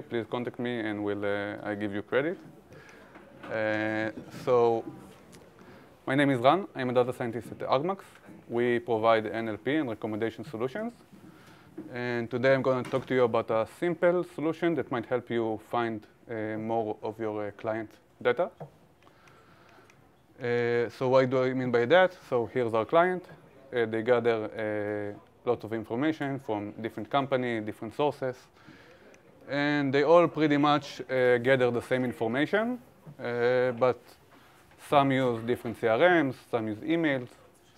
please contact me and we'll, uh, I give you credit. Uh, so my name is Ran. I'm a data scientist at Argmax. We provide NLP and recommendation solutions. And today I'm going to talk to you about a simple solution that might help you find uh, more of your uh, client data. Uh, so what do I mean by that? So here's our client. Uh, they gather a lot of information from different companies, different sources. And they all pretty much uh, gather the same information, uh, but some use different CRMs, some use emails,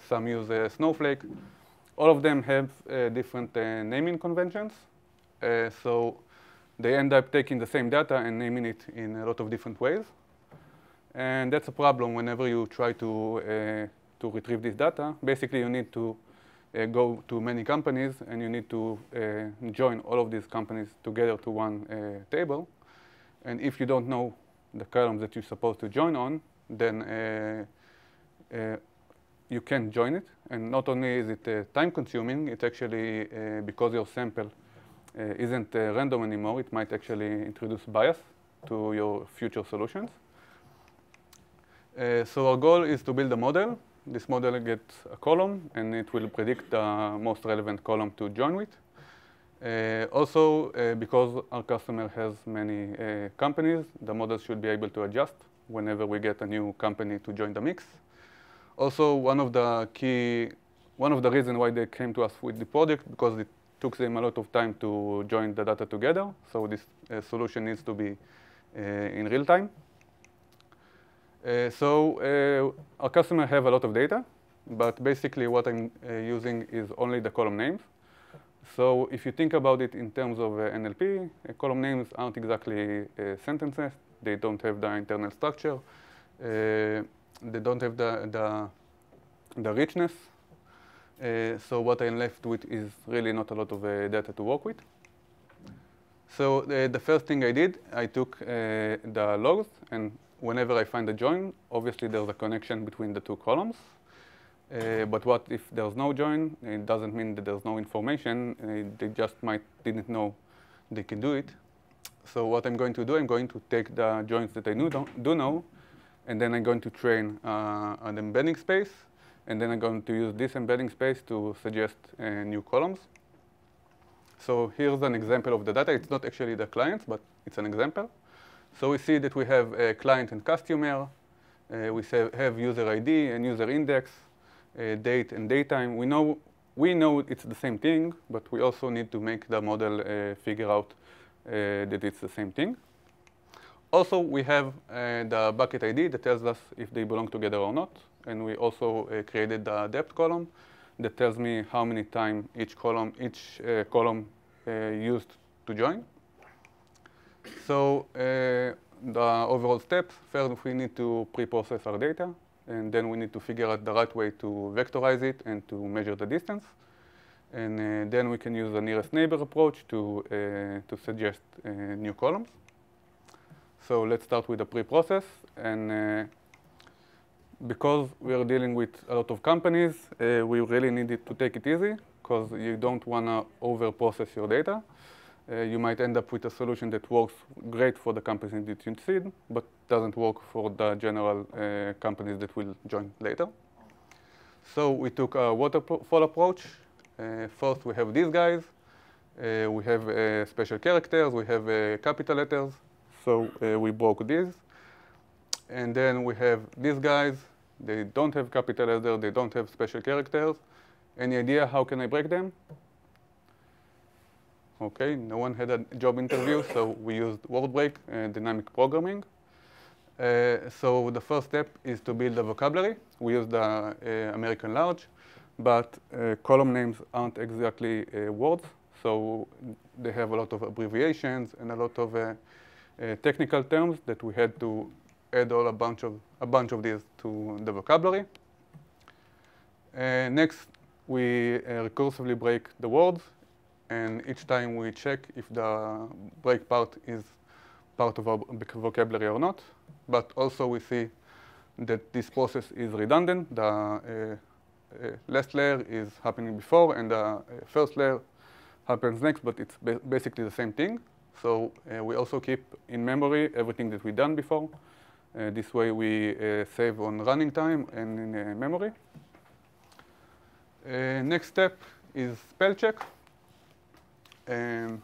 some use uh, Snowflake. All of them have uh, different uh, naming conventions. Uh, so they end up taking the same data and naming it in a lot of different ways. And that's a problem whenever you try to, to retrieve this data. Basically, you need to uh, go to many companies and you need to uh, join all of these companies together to one uh, table. And if you don't know the columns that you're supposed to join on, then you can't join it. And not only is it time consuming, it's actually, because your sample isn't random anymore, it might actually introduce bias to your future solutions. Uh, so our goal is to build a model this model gets a column, and it will predict the most relevant column to join with. Uh, also, uh, because our customer has many uh, companies, the model should be able to adjust whenever we get a new company to join the mix. Also, one of the key, one of the reasons why they came to us with the project, because it took them a lot of time to join the data together. So this uh, solution needs to be uh, in real time. Uh, so uh, our customer have a lot of data, but basically what I'm uh, using is only the column names. So if you think about it in terms of NLP, column names aren't exactly sentences. They don't have the internal structure. they don't have the, the, the richness. Uh, so what I'm left with is really not a lot of uh, data to work with. So uh, the first thing I did, I took the logs and whenever I find a join, obviously there's a connection between the two columns. Uh, but what if there's no join? It doesn't mean that there's no information. Uh, they just might didn't know they can do it. So what I'm going to do, I'm going to take the joins that I do, do know, and then I'm going to train uh, an embedding space, and then I'm going to use this embedding space to suggest uh, new columns. So here's an example of the data. It's not actually the clients, but it's an example. So we see that we have a client and customer. Uh, we have user ID and user index, uh, date and datetime. We know, we know it's the same thing, but we also need to make the model uh, figure out uh, that it's the same thing. Also, we have uh, the bucket ID that tells us if they belong together or not. And we also uh, created the depth column that tells me how many times each column, each column used to join. So uh, the overall steps, first we need to pre-process our data, and then we need to figure out the right way to vectorize it and to measure the distance. And uh, then we can use the nearest neighbor approach to, uh, to suggest uh, new columns. So let's start with the pre-process. And uh, because we are dealing with a lot of companies, uh, we really needed to take it easy because you don't want to over-process your data uh, you might end up with a solution that works great for the companies that you seed, but doesn't work for the general uh, companies that will join later. So we took a waterfall approach. Uh, first, we have these guys. Uh, we have uh, special characters. We have uh, capital letters. So we broke these. And then we have these guys. They don't have capital letters. They don't have special characters. Any idea how can I break them? Okay, no one had a job interview, so we used WordBreak and dynamic programming. Uh, so the first step is to build a vocabulary. We use the uh, American large, but uh, column names aren't exactly uh, words, so they have a lot of abbreviations and a lot of uh, uh, technical terms that we had to add all a bunch of a bunch of these to the vocabulary. next, we recursively break the words and each time we check if the break part is part of our vocabulary or not. But also we see that this process is redundant. The uh, uh, last layer is happening before and the uh, first layer happens next, but it's ba basically the same thing. So uh, we also keep in memory everything that we've done before. Uh, this way we uh, save on running time and in memory. Next step is spell check. Um,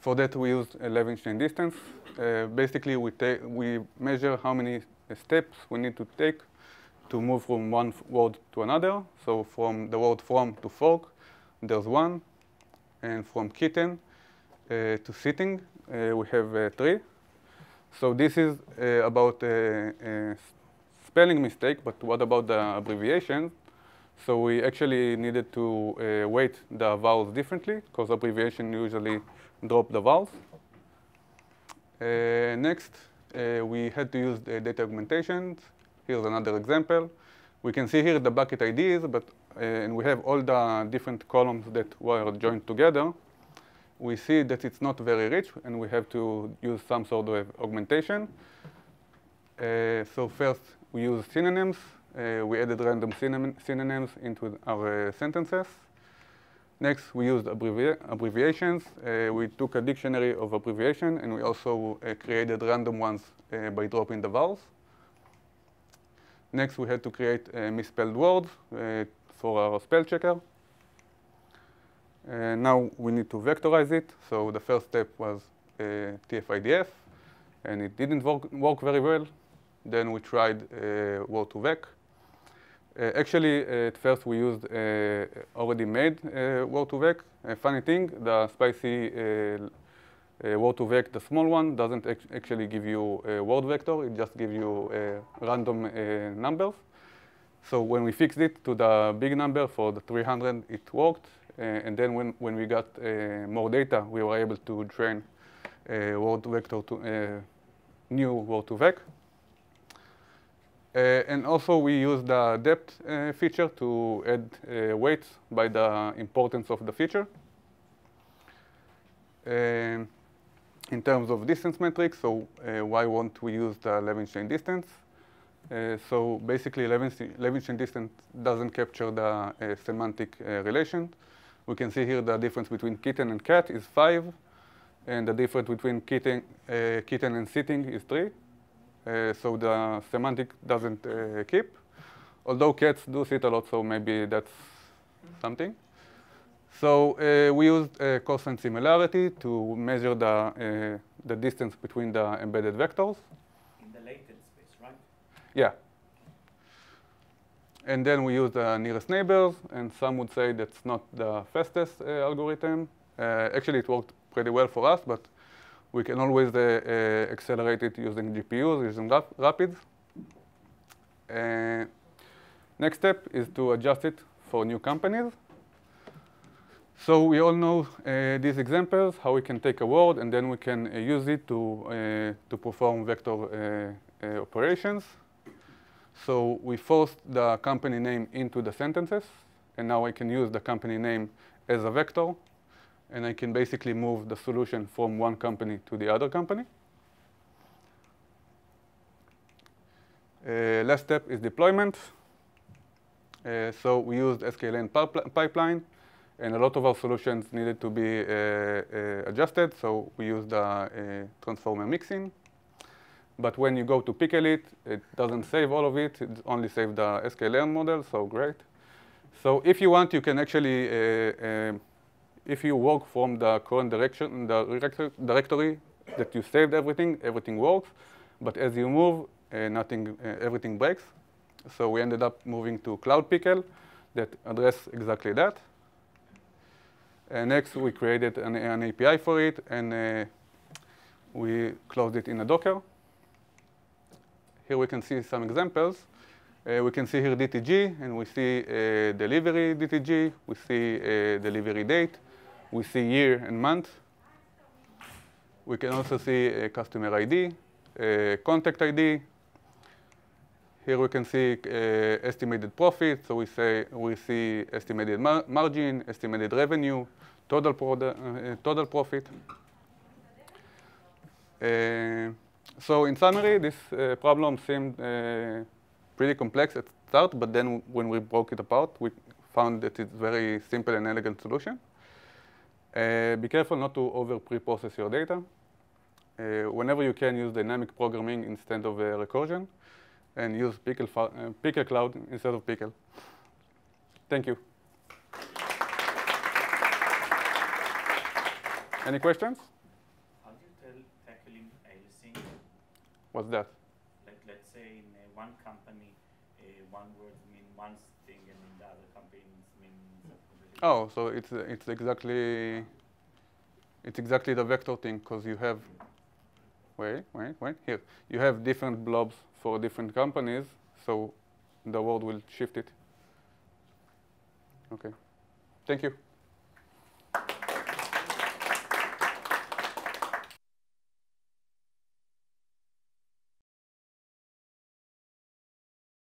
for that we use a Levenshtein distance. Uh, basically we, we measure how many steps we need to take to move from one word to another. So from the word from to fork, there's one. And from kitten uh, to sitting, uh, we have uh, three. So this is uh, about a spelling mistake, but what about the abbreviation? So we actually needed to uh, weight the vowels differently, because abbreviation usually drop the vowels. Uh, next, uh, we had to use the data augmentations. Here's another example. We can see here the bucket IDs, but uh, and we have all the different columns that were joined together we see that it's not very rich, and we have to use some sort of augmentation. Uh, so first, we use synonyms. Uh, we added random synonyms into our uh, sentences. Next, we used abbrevi abbreviations. Uh, we took a dictionary of abbreviation, and we also uh, created random ones uh, by dropping the vowels. Next, we had to create misspelled words for our spell checker. Uh, now we need to vectorize it. So the first step was uh, TF-IDF, and it didn't work, work, very well. Then we tried uh, Word2Vec. Uh, actually, uh, at first we used uh, already made uh, Word2Vec. A funny thing, the spaCy Word2Vec, the small one, doesn't actually give you a word vector. It just gives you random numbers. So when we fixed it to the big number for the 300, it worked. Uh, and then when, when we got uh, more data, we were able to train uh, word vector to new Word2Vec. Uh, and also we use the depth uh, feature to add uh, weights by the importance of the feature. in terms of distance metrics, so why won't we use the Levenshtein distance? so basically, Levenshtein distance doesn't capture the semantic relation. We can see here the difference between kitten and cat is 5, and the difference between kitten, uh, kitten and sitting is 3. Uh, so the semantic doesn't uh, keep. Although cats do sit a lot, so maybe that's something. So uh, we used uh, cosine similarity to measure the, uh, the distance between the embedded vectors. In the latent space, right? Yeah. And then we use the nearest neighbors, and some would say that's not the fastest uh, algorithm. Uh, actually, it worked pretty well for us, but we can always uh, uh accelerate it using GPUs, using rap rapids. Uh, next step is to adjust it for new companies. So we all know uh, these examples, how we can take a word and then we can use it to, to perform vector operations. So we forced the company name into the sentences, and now I can use the company name as a vector, and I can basically move the solution from one company to the other company. Uh, last step is deployment. Uh, so we used sklearn pipeline, and a lot of our solutions needed to be uh, uh adjusted, so we used the uh, TransformerMixin. But when you go to pickle it, it doesn't save all of it. It only saves the sklearn model, so great. So if you want, you can actually, uh, uh, if you work from the current direction, the directory that you saved everything, everything works. But as you move, uh, nothing, uh, everything breaks. So we ended up moving to Cloud Pickle that address exactly that. And next, we created an, an API for it, and uh, we closed it in a Docker. Here we can see some examples. Uh, we can see here DTG, and we see uh, delivery DTG. We see uh, delivery date. We see year and month. We can also see a customer ID, a contact ID. Here we can see uh, estimated profit. So we say we see estimated mar margin, estimated revenue, total, uh, total profit. Uh, so in summary, this uh, problem seemed uh, pretty complex at start, but then when we broke it apart, we found that it's very simple and elegant solution. Uh, be careful not to over pre-process your data. Uh, whenever you can, use dynamic programming instead of uh, recursion, and use Pickle, uh, Pickle Cloud instead of Pickle. Thank you. Any questions? How do you tell tackling aliasing? What's that? Like, let's say in uh, one company, uh, one word means one thing, and in the other company mean something completely Oh, so it's it's exactly it's exactly the vector thing because you have wait wait wait here you have different blobs for different companies, so the world will shift it. Okay, thank you.